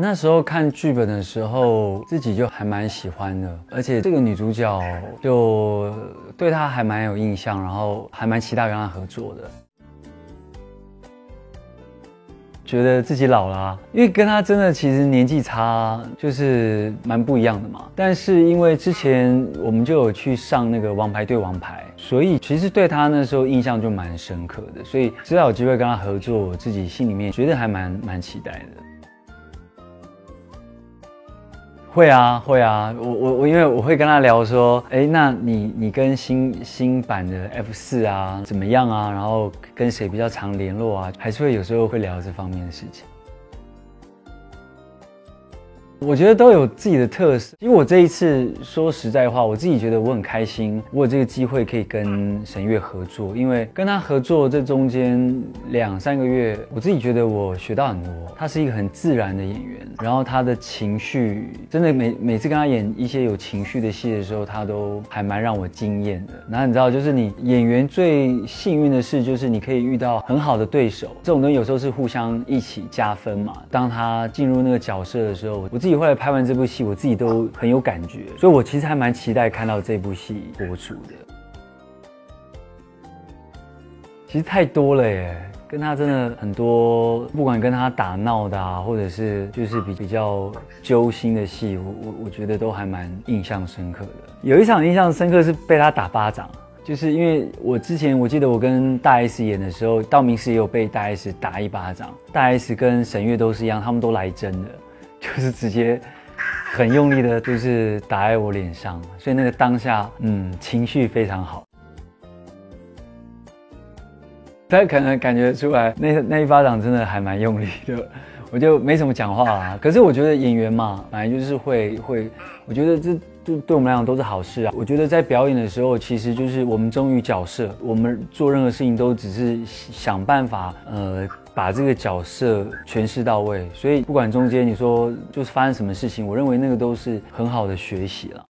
那时候看剧本的时候，自己就还蛮喜欢的，而且这个女主角就对她还蛮有印象，然后还蛮期待跟她合作的。觉得自己老了，因为跟她真的其实年纪差就是蛮不一样的嘛。但是因为之前我们就有去上那个《王牌对王牌》，所以其实对她那时候印象就蛮深刻的。所以知道有机会跟她合作，我自己心里面觉得还蛮蛮期待的。会啊，会啊，我我我，因为我会跟他聊说，哎，那你你跟新新版的 F 四啊怎么样啊？然后跟谁比较常联络啊？还是会有时候会聊这方面的事情。我觉得都有自己的特色，因为我这一次说实在话，我自己觉得我很开心，我有这个机会可以跟沈月合作，因为跟他合作这中间两三个月，我自己觉得我学到很多。他是一个很自然的演员，然后他的情绪真的每每次跟他演一些有情绪的戏的时候，他都还蛮让我惊艳的。然后你知道，就是你演员最幸运的事，就是你可以遇到很好的对手，这种东西有时候是互相一起加分嘛。当他进入那个角色的时候，我自己。后来拍完这部戏，我自己都很有感觉，所以我其实还蛮期待看到这部戏播出的。其实太多了耶，跟他真的很多，不管跟他打闹的啊，或者是就是比比较揪心的戏，我我我觉得都还蛮印象深刻的。有一场印象深刻是被他打巴掌，就是因为我之前我记得我跟大 S 演的时候，道明寺也有被大 S 打一巴掌，大 S 跟沈月都是一样，他们都来真的。就是直接很用力的，就是打在我脸上，所以那个当下，嗯，情绪非常好。大家可能感觉出来，那那一巴掌真的还蛮用力的，我就没怎么讲话啊。可是我觉得演员嘛，反正就是会会，我觉得这对对我们来讲都是好事啊。我觉得在表演的时候，其实就是我们忠于角色，我们做任何事情都只是想办法，呃。把这个角色诠释到位，所以不管中间你说就是发生什么事情，我认为那个都是很好的学习了。